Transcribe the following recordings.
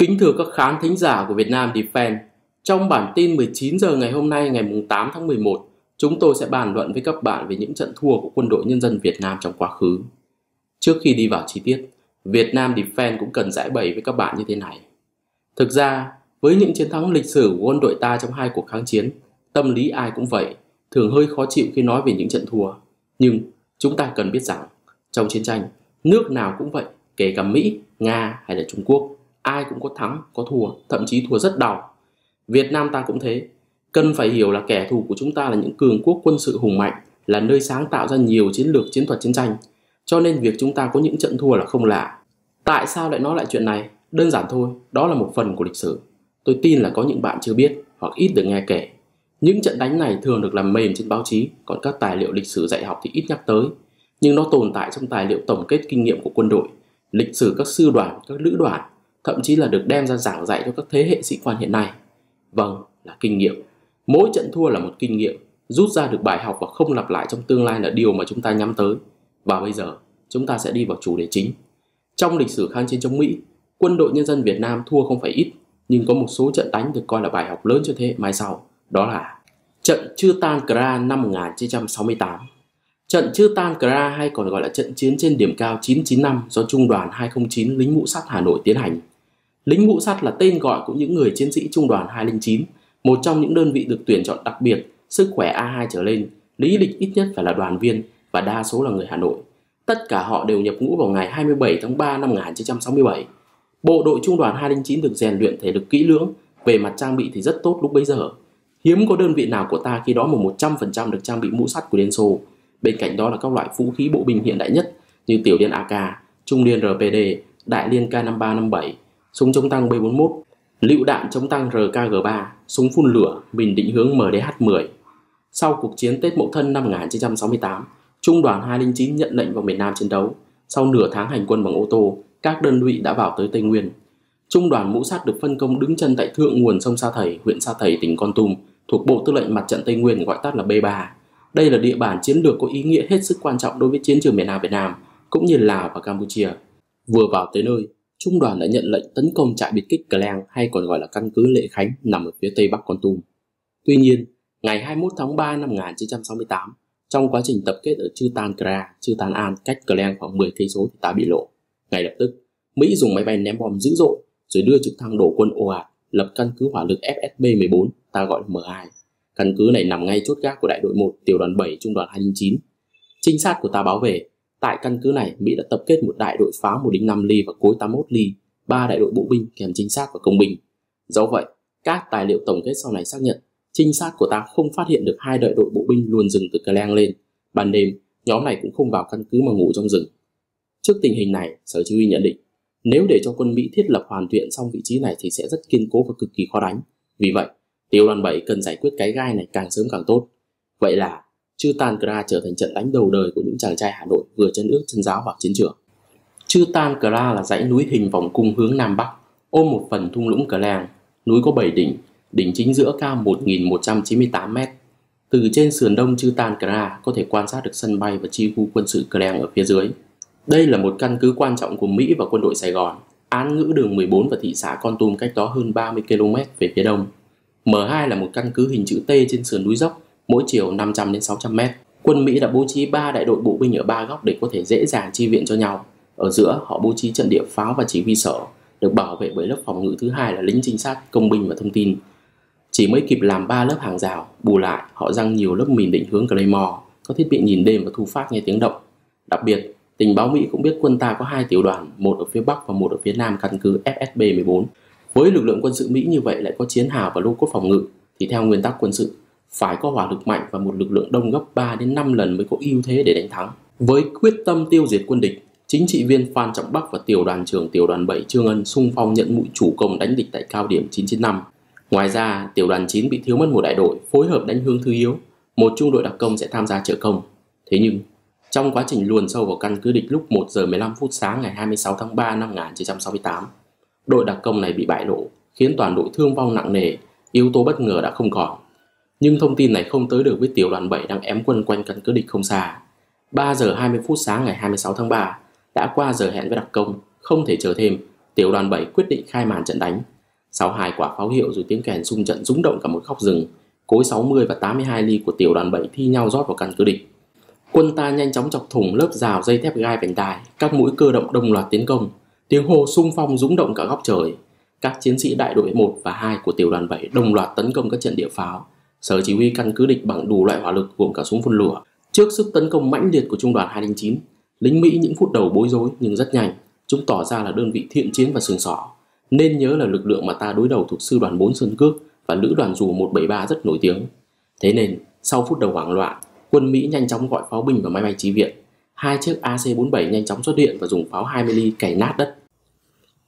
Kính thưa các khán thính giả của Việt Nam Defense, trong bản tin 19 giờ ngày hôm nay ngày 8 tháng 11, chúng tôi sẽ bàn luận với các bạn về những trận thua của quân đội nhân dân Việt Nam trong quá khứ. Trước khi đi vào chi tiết, Việt Nam Defense cũng cần giải bày với các bạn như thế này. Thực ra, với những chiến thắng lịch sử của quân đội ta trong hai cuộc kháng chiến, tâm lý ai cũng vậy, thường hơi khó chịu khi nói về những trận thua. Nhưng chúng ta cần biết rằng, trong chiến tranh, nước nào cũng vậy, kể cả Mỹ, Nga hay là Trung Quốc, ai cũng có thắng, có thua, thậm chí thua rất đau. Việt Nam ta cũng thế, cần phải hiểu là kẻ thù của chúng ta là những cường quốc quân sự hùng mạnh, là nơi sáng tạo ra nhiều chiến lược chiến thuật chiến tranh. Cho nên việc chúng ta có những trận thua là không lạ. Tại sao lại nói lại chuyện này? Đơn giản thôi, đó là một phần của lịch sử. Tôi tin là có những bạn chưa biết hoặc ít được nghe kể. Những trận đánh này thường được làm mềm trên báo chí, còn các tài liệu lịch sử dạy học thì ít nhắc tới. Nhưng nó tồn tại trong tài liệu tổng kết kinh nghiệm của quân đội, lịch sử các sư đoàn, các lữ đoàn, thậm chí là được đem ra giảng dạy cho các thế hệ sĩ quan hiện nay. Vâng, là kinh nghiệm. Mỗi trận thua là một kinh nghiệm, rút ra được bài học và không lặp lại trong tương lai là điều mà chúng ta nhắm tới. Và bây giờ, chúng ta sẽ đi vào chủ đề chính. Trong lịch sử kháng chiến chống Mỹ, quân đội nhân dân Việt Nam thua không phải ít, nhưng có một số trận đánh được coi là bài học lớn cho thế hệ mai sau. Đó là trận Chư Tan Kra năm 1968. Trận Chư Tan Kra hay còn gọi là trận chiến trên điểm cao 995 do Trung đoàn 209 lính mũ sắt Hà Nội tiến hành Lính ngũ sắt là tên gọi của những người chiến sĩ trung đoàn 209, một trong những đơn vị được tuyển chọn đặc biệt, sức khỏe A2 trở lên, lý lịch ít nhất phải là đoàn viên và đa số là người Hà Nội. Tất cả họ đều nhập ngũ vào ngày 27 tháng 3 năm 1967. Bộ đội trung đoàn 209 được rèn luyện thể lực kỹ lưỡng, về mặt trang bị thì rất tốt lúc bấy giờ. Hiếm có đơn vị nào của ta khi đó mà 100% được trang bị mũ sắt của Liên Xô. Bên cạnh đó là các loại vũ khí bộ binh hiện đại nhất như tiểu liên AK, trung liên RPD, đại liên K5357, súng chống tăng B41, lựu đạn chống tăng RKG3, súng phun lửa, bình định hướng MDH-10. Sau cuộc chiến Tết Mậu Thân năm 1968, Trung đoàn 209 nhận lệnh vào miền Nam chiến đấu. Sau nửa tháng hành quân bằng ô tô, các đơn vị đã vào tới Tây Nguyên. Trung đoàn mũ sắt được phân công đứng chân tại thượng nguồn sông Sa Thầy, huyện Sa Thầy, tỉnh Con Tum, thuộc Bộ Tư lệnh Mặt trận Tây Nguyên gọi tắt là B3. Đây là địa bàn chiến lược có ý nghĩa hết sức quan trọng đối với chiến trường miền Nam Việt Nam, cũng như Lào và Campuchia. Vừa vào tới nơi, trung đoàn đã nhận lệnh tấn công trại biệt kích Clang hay còn gọi là căn cứ Lệ Khánh nằm ở phía tây bắc Con Tum. Tuy nhiên, ngày 21 tháng 3 năm 1968, trong quá trình tập kết ở Chư Tan Kra, Chư Tan An cách Clang khoảng 10 cây số thì ta bị lộ. Ngay lập tức, Mỹ dùng máy bay ném bom dữ dội rồi đưa trực thăng đổ quân ồ ạt lập căn cứ hỏa lực FSB-14, ta gọi là M2. Căn cứ này nằm ngay chốt gác của đại đội 1, tiểu đoàn 7, trung đoàn 209. Trinh sát của ta báo về, Tại căn cứ này, Mỹ đã tập kết một đại đội pháo 105 ly và cối 81 ly, ba đại đội bộ binh kèm trinh sát và công binh. Do vậy, các tài liệu tổng kết sau này xác nhận, trinh sát của ta không phát hiện được hai đại đội bộ binh luôn dừng từ Cờ lên. Ban đêm, nhóm này cũng không vào căn cứ mà ngủ trong rừng. Trước tình hình này, Sở Chỉ huy nhận định, nếu để cho quân Mỹ thiết lập hoàn thiện xong vị trí này thì sẽ rất kiên cố và cực kỳ khó đánh. Vì vậy, tiểu đoàn 7 cần giải quyết cái gai này càng sớm càng tốt. Vậy là Chư Tan Kra trở thành trận đánh đầu đời của những chàng trai Hà Nội vừa chân ước chân giáo vào chiến trường. Chư Tan Kra là dãy núi hình vòng cung hướng Nam Bắc, ôm một phần thung lũng Cờ Làng. Núi có 7 đỉnh, đỉnh chính giữa cao 1.198m. Từ trên sườn đông Chư Tan Kra có thể quan sát được sân bay và chi khu quân sự Cờ Làng ở phía dưới. Đây là một căn cứ quan trọng của Mỹ và quân đội Sài Gòn, án ngữ đường 14 và thị xã Con Tum cách đó hơn 30 km về phía đông. M2 là một căn cứ hình chữ T trên sườn núi dốc mỗi chiều 500 đến 600 mét. Quân Mỹ đã bố trí 3 đại đội bộ binh ở ba góc để có thể dễ dàng chi viện cho nhau. Ở giữa, họ bố trí trận địa pháo và chỉ huy sở, được bảo vệ bởi lớp phòng ngự thứ hai là lính trinh sát, công binh và thông tin. Chỉ mới kịp làm 3 lớp hàng rào, bù lại họ răng nhiều lớp mìn định hướng Claymore, có thiết bị nhìn đêm và thu phát nghe tiếng động. Đặc biệt, tình báo Mỹ cũng biết quân ta có hai tiểu đoàn, một ở phía bắc và một ở phía nam căn cứ FSB-14. Với lực lượng quân sự Mỹ như vậy lại có chiến hào và lô cốt phòng ngự, thì theo nguyên tắc quân sự, phải có hỏa lực mạnh và một lực lượng đông gấp 3 đến 5 lần mới có ưu thế để đánh thắng. Với quyết tâm tiêu diệt quân địch, chính trị viên Phan Trọng Bắc và tiểu đoàn trưởng tiểu đoàn 7 Trương Ân sung phong nhận mũi chủ công đánh địch tại cao điểm 995. Ngoài ra, tiểu đoàn 9 bị thiếu mất một đại đội, phối hợp đánh hướng thứ yếu, một trung đội đặc công sẽ tham gia trợ công. Thế nhưng, trong quá trình luồn sâu vào căn cứ địch lúc 1 giờ 15 phút sáng ngày 26 tháng 3 năm 1968, đội đặc công này bị bại lộ, khiến toàn đội thương vong nặng nề, yếu tố bất ngờ đã không còn. Nhưng thông tin này không tới được với tiểu đoàn 7 đang ém quân quanh căn cứ địch không xa. 3 giờ 20 phút sáng ngày 26 tháng 3 đã qua giờ hẹn với đặc công, không thể chờ thêm. tiểu đoàn 7 quyết định khai màn trận đánh. Sau hai quả pháo hiệu rồi tiếng kèn xung trận rúng động cả một khóc rừng, cối 60 và 82 ly của tiểu đoàn 7 thi nhau rót vào căn cứ địch. Quân ta nhanh chóng chọc thủng lớp rào dây thép gai vành đai, các mũi cơ động đồng loạt tiến công. Tiếng hô xung phong rúng động cả góc trời. Các chiến sĩ đại đội 1 và 2 của tiểu đoàn 7 đồng loạt tấn công các trận địa pháo. Sở chỉ huy căn cứ địch bằng đủ loại hỏa lực gồm cả súng phun lửa. Trước sức tấn công mãnh liệt của trung đoàn 209, lính Mỹ những phút đầu bối rối nhưng rất nhanh, chúng tỏ ra là đơn vị thiện chiến và sừng sỏ. Nên nhớ là lực lượng mà ta đối đầu thuộc sư đoàn 4 Sơn Cước và lữ đoàn dù 173 rất nổi tiếng. Thế nên, sau phút đầu hoảng loạn, quân Mỹ nhanh chóng gọi pháo binh và máy bay chi viện. Hai chiếc AC-47 nhanh chóng xuất hiện và dùng pháo 20 ly cày nát đất.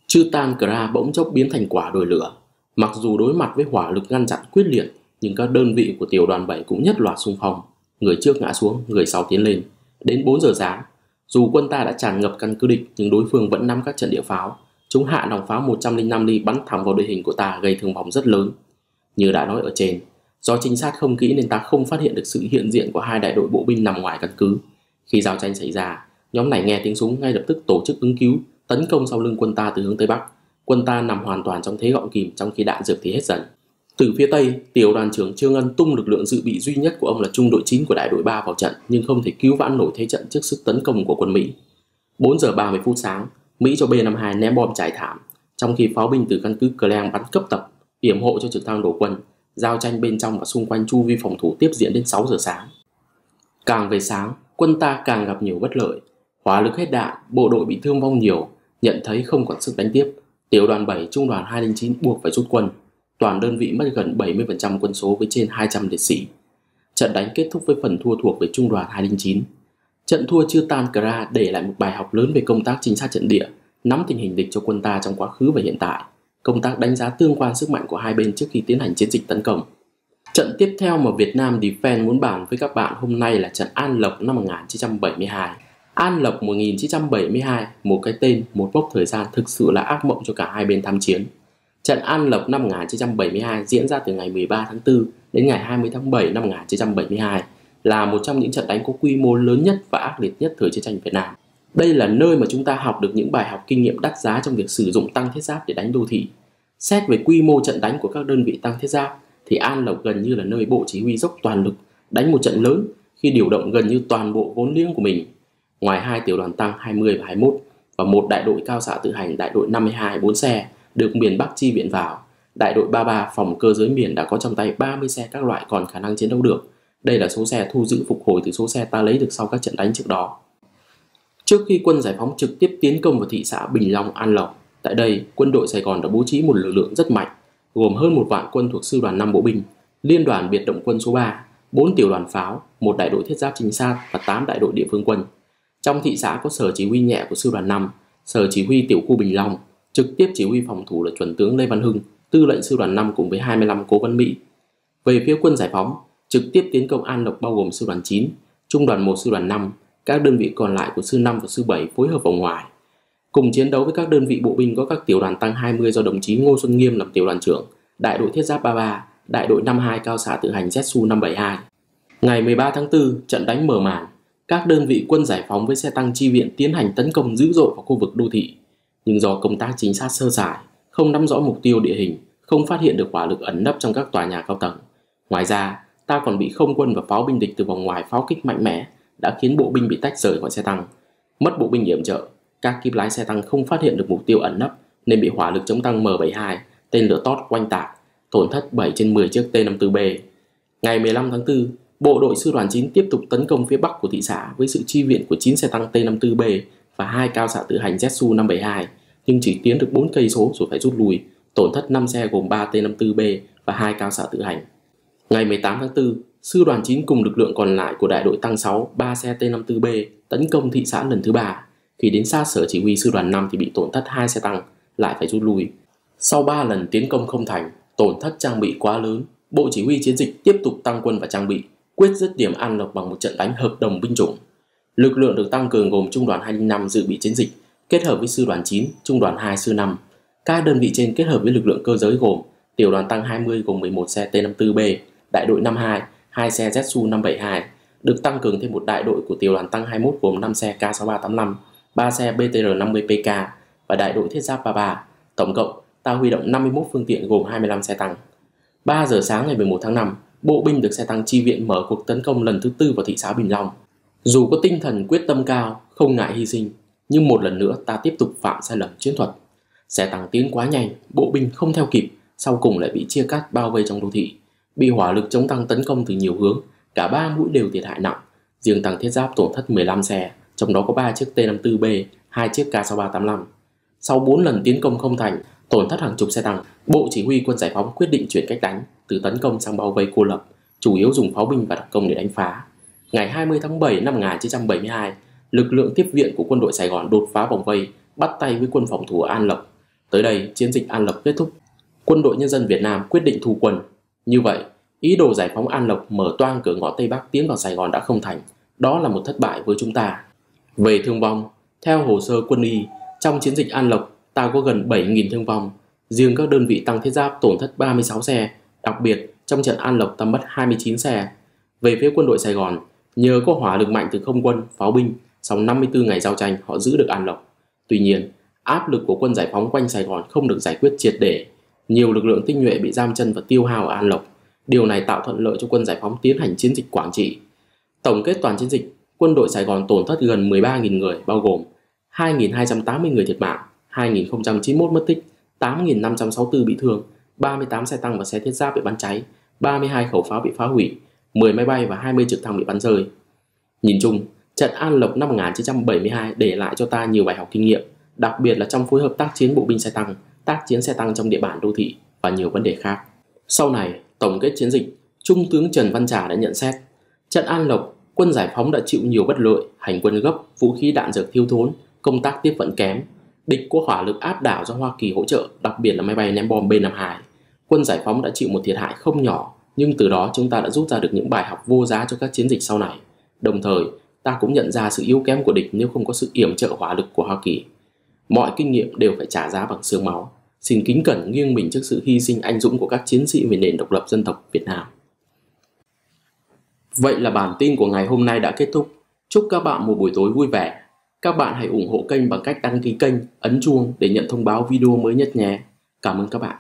Chư Tan Kra bỗng chốc biến thành quả đồi lửa. Mặc dù đối mặt với hỏa lực ngăn chặn quyết liệt, nhưng các đơn vị của tiểu đoàn 7 cũng nhất loạt xung phong. Người trước ngã xuống, người sau tiến lên. Đến 4 giờ sáng, dù quân ta đã tràn ngập căn cứ địch nhưng đối phương vẫn nắm các trận địa pháo. Chúng hạ nòng pháo 105 ly bắn thẳng vào đội hình của ta gây thương vong rất lớn. Như đã nói ở trên, do trinh sát không kỹ nên ta không phát hiện được sự hiện diện của hai đại đội bộ binh nằm ngoài căn cứ. Khi giao tranh xảy ra, nhóm này nghe tiếng súng ngay lập tức tổ chức ứng cứu, tấn công sau lưng quân ta từ hướng Tây Bắc. Quân ta nằm hoàn toàn trong thế gọng kìm trong khi đạn dược thì hết dần. Từ phía Tây, tiểu đoàn trưởng Trương Ân tung lực lượng dự bị duy nhất của ông là trung đội 9 của đại đội 3 vào trận nhưng không thể cứu vãn nổi thế trận trước sức tấn công của quân Mỹ. 4 giờ 30 phút sáng, Mỹ cho B-52 ném bom trải thảm, trong khi pháo binh từ căn cứ Clang bắn cấp tập, yểm hộ cho trực thăng đổ quân. Giao tranh bên trong và xung quanh chu vi phòng thủ tiếp diễn đến 6 giờ sáng. Càng về sáng, quân ta càng gặp nhiều bất lợi. Hỏa lực hết đạn, bộ đội bị thương vong nhiều, nhận thấy không còn sức đánh tiếp. Tiểu đoàn 7, trung đoàn 209 buộc phải rút quân. Toàn đơn vị mất gần 70% quân số với trên 200 liệt sĩ. Trận đánh kết thúc với phần thua thuộc về trung đoàn 209. Trận thua chưa tan Kra để lại một bài học lớn về công tác trinh sát trận địa, nắm tình hình địch cho quân ta trong quá khứ và hiện tại, công tác đánh giá tương quan sức mạnh của hai bên trước khi tiến hành chiến dịch tấn công. Trận tiếp theo mà Việt Nam Defense muốn bàn với các bạn hôm nay là trận An Lộc năm 1972. An Lộc 1972, một cái tên, một mốc thời gian thực sự là ác mộng cho cả hai bên tham chiến. Trận An Lộc năm 1972 diễn ra từ ngày 13 tháng 4 đến ngày 20 tháng 7 năm 1972 là một trong những trận đánh có quy mô lớn nhất và ác liệt nhất thời chiến tranh Việt Nam. Đây là nơi mà chúng ta học được những bài học kinh nghiệm đắt giá trong việc sử dụng tăng thiết giáp để đánh đô thị. Xét về quy mô trận đánh của các đơn vị tăng thiết giáp, thì An Lộc gần như là nơi bộ chỉ huy dốc toàn lực đánh một trận lớn khi điều động gần như toàn bộ vốn liếng của mình. Ngoài hai tiểu đoàn tăng 20 và 21 và một đại đội cao xạ tự hành đại đội 52 4 xe được miền Bắc chi viện vào, đại đội 33 phòng cơ giới miền đã có trong tay 30 xe các loại còn khả năng chiến đấu được đây là số xe thu giữ phục hồi từ số xe ta lấy được sau các trận đánh trước đó. Trước khi quân giải phóng trực tiếp tiến công vào thị xã Bình Long, An Lộc, tại đây quân đội Sài Gòn đã bố trí một lực lượng rất mạnh, gồm hơn một vạn quân thuộc sư đoàn 5 bộ binh, liên đoàn biệt động quân số 3, 4 tiểu đoàn pháo, một đại đội thiết giáp trinh sát và 8 đại đội địa phương quân. Trong thị xã có sở chỉ huy nhẹ của sư đoàn 5, sở chỉ huy tiểu khu Bình Long, trực tiếp chỉ huy phòng thủ là chuẩn tướng Lê Văn Hưng, tư lệnh sư đoàn 5 cùng với 25 cố vấn Mỹ. Về phía quân giải phóng, trực tiếp tiến công An Lộc bao gồm sư đoàn 9, trung đoàn 1 sư đoàn 5, các đơn vị còn lại của sư 5 và sư 7 phối hợp vào ngoài. Cùng chiến đấu với các đơn vị bộ binh có các tiểu đoàn tăng 20 do đồng chí Ngô Xuân Nghiêm làm tiểu đoàn trưởng, đại đội thiết giáp 33, đại đội 52 cao xạ tự hành ZSU 572. Ngày 13 tháng 4, trận đánh mở màn, các đơn vị quân giải phóng với xe tăng chi viện tiến hành tấn công dữ dội vào khu vực đô thị. Nhưng do công tác chính xác sơ sài, không nắm rõ mục tiêu địa hình, không phát hiện được hỏa lực ẩn nấp trong các tòa nhà cao tầng. Ngoài ra, ta còn bị không quân và pháo binh địch từ vòng ngoài pháo kích mạnh mẽ đã khiến bộ binh bị tách rời khỏi xe tăng. Mất bộ binh yểm trợ, các kíp lái xe tăng không phát hiện được mục tiêu ẩn nấp nên bị hỏa lực chống tăng M72, tên lửa tót quanh tạc, tổn thất 7 trên 10 chiếc T-54B. Ngày 15 tháng 4, bộ đội sư đoàn 9 tiếp tục tấn công phía bắc của thị xã với sự chi viện của 9 xe tăng T-54B và hai cao xạ tự hành Zetsu 572, nhưng chỉ tiến được 4 cây số rồi phải rút lui, tổn thất 5 xe gồm 3 T-54B và hai cao xạ tự hành. Ngày 18 tháng 4, sư đoàn 9 cùng lực lượng còn lại của đại đội tăng 6, 3 xe T54B tấn công thị xã lần thứ ba. Khi đến sát sở chỉ huy sư đoàn 5 thì bị tổn thất hai xe tăng, lại phải rút lui. Sau 3 lần tiến công không thành, tổn thất trang bị quá lớn, Bộ Chỉ huy chiến dịch tiếp tục tăng quân và trang bị, quyết dứt điểm An Lộc bằng một trận đánh hợp đồng binh chủng. Lực lượng được tăng cường gồm Trung đoàn 205 dự bị chiến dịch, kết hợp với Sư đoàn 9, Trung đoàn 2 Sư 5. Các đơn vị trên kết hợp với lực lượng cơ giới gồm Tiểu đoàn tăng 20 gồm 11 xe T54B, đại đội 52, 2 xe Zsu 572, được tăng cường thêm một đại đội của tiểu đoàn tăng 21 gồm 5 xe K6385, 3 xe BTR 50PK và đại đội thiết giáp 33. Tổng cộng, ta huy động 51 phương tiện gồm 25 xe tăng. 3 giờ sáng ngày 11 tháng 5, bộ binh được xe tăng chi viện mở cuộc tấn công lần thứ tư vào thị xã Bình Long. Dù có tinh thần quyết tâm cao, không ngại hy sinh, nhưng một lần nữa ta tiếp tục phạm sai lầm chiến thuật. Xe tăng tiến quá nhanh, bộ binh không theo kịp, sau cùng lại bị chia cắt bao vây trong đô thị. Bị hỏa lực chống tăng tấn công từ nhiều hướng, cả ba mũi đều thiệt hại nặng. Riêng tăng thiết giáp tổn thất 15 xe, trong đó có 3 chiếc T-54B, 2 chiếc K-6385. Sau 4 lần tiến công không thành, tổn thất hàng chục xe tăng, Bộ Chỉ huy quân giải phóng quyết định chuyển cách đánh từ tấn công sang bao vây cô lập, chủ yếu dùng pháo binh và đặc công để đánh phá. Ngày 20 tháng 7 năm 1972, lực lượng tiếp viện của quân đội Sài Gòn đột phá vòng vây, bắt tay với quân phòng thủ An Lộc. Tới đây, chiến dịch An Lộc kết thúc. Quân đội Nhân dân Việt Nam quyết định thu quân. Như vậy, ý đồ giải phóng An Lộc mở toang cửa ngõ Tây Bắc tiến vào Sài Gòn đã không thành. Đó là một thất bại với chúng ta. Về thương vong, theo hồ sơ quân y, trong chiến dịch An Lộc, ta có gần 7.000 thương vong. Riêng các đơn vị tăng thiết giáp tổn thất 36 xe, đặc biệt trong trận An Lộc ta mất 29 xe. Về phía quân đội Sài Gòn, nhờ có hỏa lực mạnh từ không quân, pháo binh, sau 54 ngày giao tranh họ giữ được An Lộc. Tuy nhiên, áp lực của quân giải phóng quanh Sài Gòn không được giải quyết triệt để. Nhiều lực lượng tinh nhuệ bị giam chân và tiêu hao ở An Lộc. Điều này tạo thuận lợi cho quân giải phóng tiến hành chiến dịch Quảng Trị. Tổng kết toàn chiến dịch, quân đội Sài Gòn tổn thất gần 13.000 người, bao gồm 2.280 người thiệt mạng, 2.091 mất tích, 8.564 bị thương, 38 xe tăng và xe thiết giáp bị bắn cháy, 32 khẩu pháo bị phá hủy, 10 máy bay và 20 trực thăng bị bắn rơi. Nhìn chung, trận An Lộc năm 1972 để lại cho ta nhiều bài học kinh nghiệm, đặc biệt là trong phối hợp tác chiến bộ binh xe tăng, tác chiến xe tăng trong địa bàn đô thị và nhiều vấn đề khác. Sau này, tổng kết chiến dịch, Trung tướng Trần Văn Trà đã nhận xét, trận An Lộc, quân giải phóng đã chịu nhiều bất lợi, hành quân gấp, vũ khí đạn dược thiếu thốn, công tác tiếp vận kém, địch có hỏa lực áp đảo do Hoa Kỳ hỗ trợ, đặc biệt là máy bay ném bom B-52. Quân giải phóng đã chịu một thiệt hại không nhỏ, nhưng từ đó chúng ta đã rút ra được những bài học vô giá cho các chiến dịch sau này. Đồng thời, ta cũng nhận ra sự yếu kém của địch nếu không có sự yểm trợ hỏa lực của Hoa Kỳ. Mọi kinh nghiệm đều phải trả giá bằng xương máu. Xin kính cẩn nghiêng mình trước sự hy sinh anh dũng của các chiến sĩ về nền độc lập dân tộc Việt Nam. Vậy là bản tin của ngày hôm nay đã kết thúc. Chúc các bạn một buổi tối vui vẻ. Các bạn hãy ủng hộ kênh bằng cách đăng ký kênh, ấn chuông để nhận thông báo video mới nhất nhé. Cảm ơn các bạn.